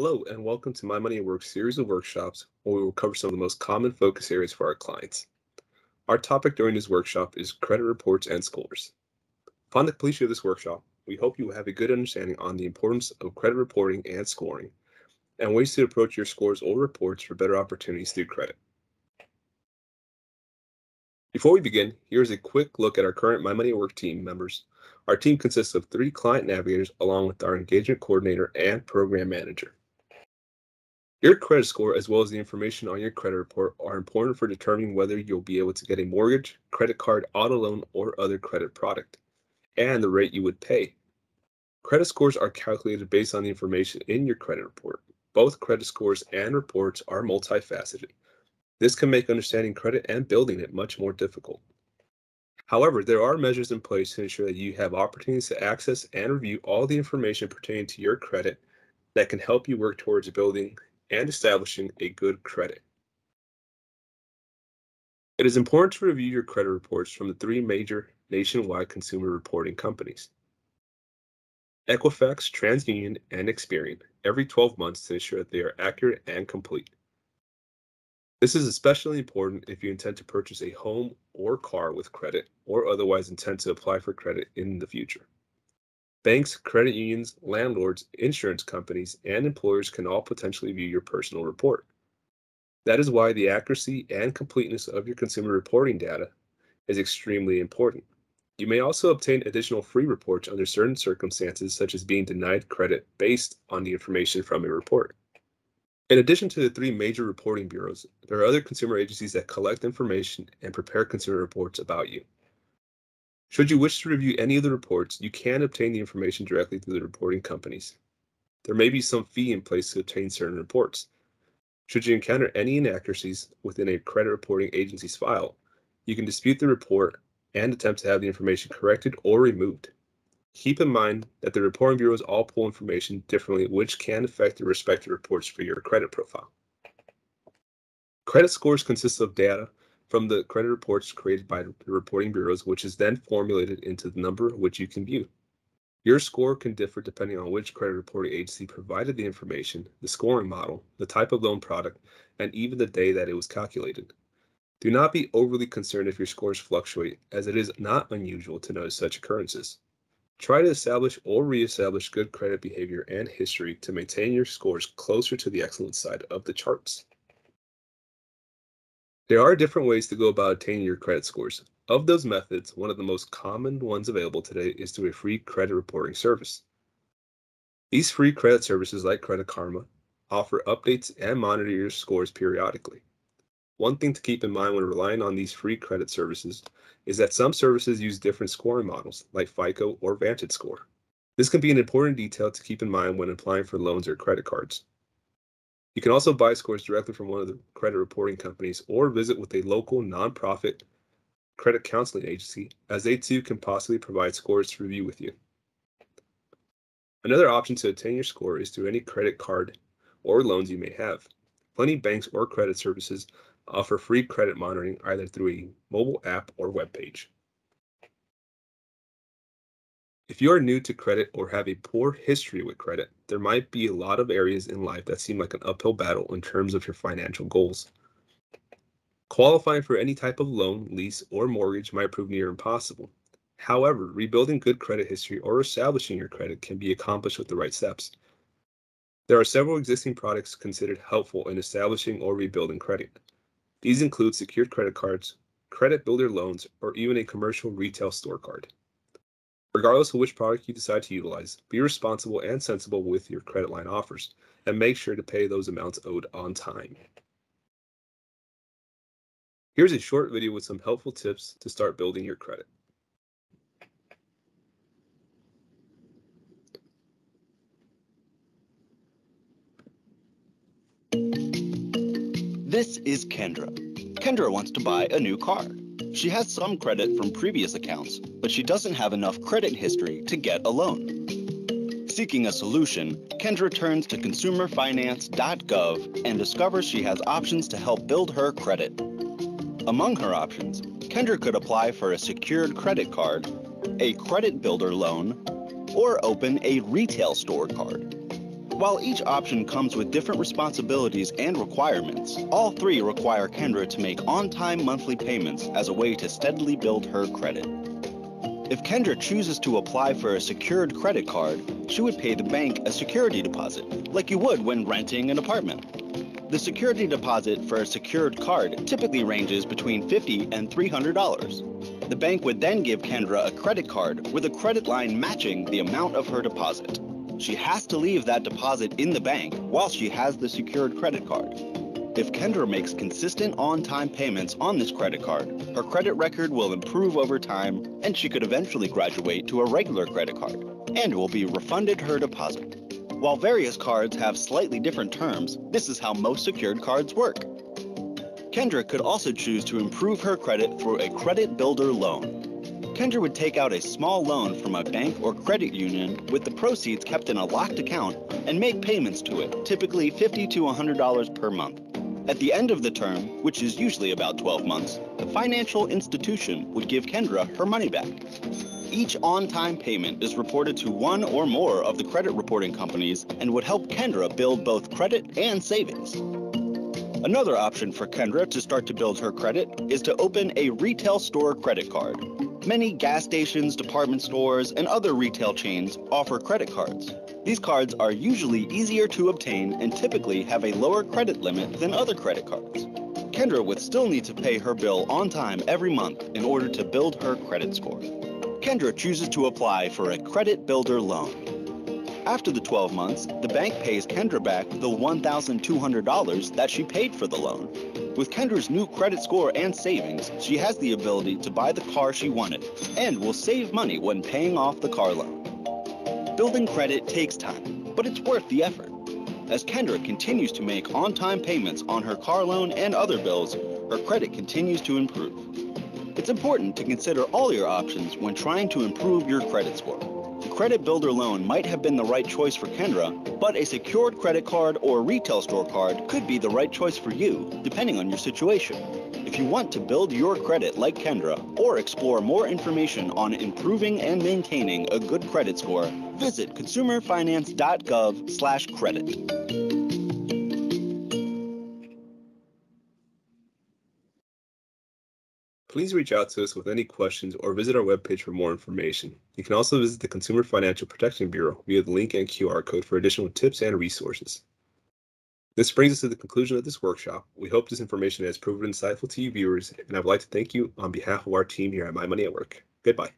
Hello, and welcome to My Money at Work series of workshops where we will cover some of the most common focus areas for our clients. Our topic during this workshop is credit reports and scores. Upon the completion of this workshop, we hope you will have a good understanding on the importance of credit reporting and scoring, and ways to approach your scores or reports for better opportunities through credit. Before we begin, here's a quick look at our current My Money at Work team members. Our team consists of three client navigators along with our engagement coordinator and program manager. Your credit score, as well as the information on your credit report, are important for determining whether you'll be able to get a mortgage, credit card, auto loan, or other credit product, and the rate you would pay. Credit scores are calculated based on the information in your credit report. Both credit scores and reports are multifaceted. This can make understanding credit and building it much more difficult. However, there are measures in place to ensure that you have opportunities to access and review all the information pertaining to your credit that can help you work towards building and establishing a good credit. It is important to review your credit reports from the three major nationwide consumer reporting companies. Equifax, TransUnion, and Experian every 12 months to ensure that they are accurate and complete. This is especially important if you intend to purchase a home or car with credit or otherwise intend to apply for credit in the future. Banks, credit unions, landlords, insurance companies, and employers can all potentially view your personal report. That is why the accuracy and completeness of your consumer reporting data is extremely important. You may also obtain additional free reports under certain circumstances, such as being denied credit based on the information from a report. In addition to the three major reporting bureaus, there are other consumer agencies that collect information and prepare consumer reports about you. Should you wish to review any of the reports, you can obtain the information directly through the reporting companies. There may be some fee in place to obtain certain reports. Should you encounter any inaccuracies within a credit reporting agency's file, you can dispute the report and attempt to have the information corrected or removed. Keep in mind that the reporting bureaus all pull information differently, which can affect the respective reports for your credit profile. Credit scores consist of data from the credit reports created by the reporting bureaus, which is then formulated into the number which you can view. Your score can differ depending on which credit reporting agency provided the information, the scoring model, the type of loan product, and even the day that it was calculated. Do not be overly concerned if your scores fluctuate, as it is not unusual to notice such occurrences. Try to establish or reestablish good credit behavior and history to maintain your scores closer to the excellent side of the charts. There are different ways to go about obtaining your credit scores. Of those methods, one of the most common ones available today is through a free credit reporting service. These free credit services, like Credit Karma, offer updates and monitor your scores periodically. One thing to keep in mind when relying on these free credit services is that some services use different scoring models, like FICO or Vantage Score. This can be an important detail to keep in mind when applying for loans or credit cards. You can also buy scores directly from one of the credit reporting companies or visit with a local nonprofit credit counseling agency, as they too can possibly provide scores to review with you. Another option to obtain your score is through any credit card or loans you may have. Plenty banks or credit services offer free credit monitoring either through a mobile app or web page. If you are new to credit or have a poor history with credit, there might be a lot of areas in life that seem like an uphill battle in terms of your financial goals. Qualifying for any type of loan, lease, or mortgage might prove near impossible. However, rebuilding good credit history or establishing your credit can be accomplished with the right steps. There are several existing products considered helpful in establishing or rebuilding credit. These include secured credit cards, credit builder loans, or even a commercial retail store card. Regardless of which product you decide to utilize, be responsible and sensible with your credit line offers, and make sure to pay those amounts owed on time. Here's a short video with some helpful tips to start building your credit. This is Kendra. Kendra wants to buy a new car. She has some credit from previous accounts, but she doesn't have enough credit history to get a loan. Seeking a solution, Kendra turns to consumerfinance.gov and discovers she has options to help build her credit. Among her options, Kendra could apply for a secured credit card, a credit builder loan, or open a retail store card. While each option comes with different responsibilities and requirements, all three require Kendra to make on-time monthly payments as a way to steadily build her credit. If Kendra chooses to apply for a secured credit card, she would pay the bank a security deposit, like you would when renting an apartment. The security deposit for a secured card typically ranges between 50 and $300. The bank would then give Kendra a credit card with a credit line matching the amount of her deposit. She has to leave that deposit in the bank while she has the secured credit card. If Kendra makes consistent on-time payments on this credit card, her credit record will improve over time and she could eventually graduate to a regular credit card and will be refunded her deposit. While various cards have slightly different terms, this is how most secured cards work. Kendra could also choose to improve her credit through a credit builder loan. Kendra would take out a small loan from a bank or credit union with the proceeds kept in a locked account and make payments to it, typically 50 to $100 per month. At the end of the term, which is usually about 12 months, the financial institution would give Kendra her money back. Each on-time payment is reported to one or more of the credit reporting companies and would help Kendra build both credit and savings. Another option for Kendra to start to build her credit is to open a retail store credit card. Many gas stations, department stores, and other retail chains offer credit cards. These cards are usually easier to obtain and typically have a lower credit limit than other credit cards. Kendra would still need to pay her bill on time every month in order to build her credit score. Kendra chooses to apply for a credit builder loan. After the 12 months, the bank pays Kendra back the $1,200 that she paid for the loan. With Kendra's new credit score and savings, she has the ability to buy the car she wanted and will save money when paying off the car loan. Building credit takes time, but it's worth the effort. As Kendra continues to make on-time payments on her car loan and other bills, her credit continues to improve. It's important to consider all your options when trying to improve your credit score. Credit builder loan might have been the right choice for Kendra, but a secured credit card or retail store card could be the right choice for you, depending on your situation. If you want to build your credit like Kendra or explore more information on improving and maintaining a good credit score, visit consumerfinance.gov/credit. Please reach out to us with any questions or visit our webpage for more information. You can also visit the Consumer Financial Protection Bureau via the link and QR code for additional tips and resources. This brings us to the conclusion of this workshop. We hope this information has proven insightful to you viewers, and I'd like to thank you on behalf of our team here at My Money at Work. Goodbye.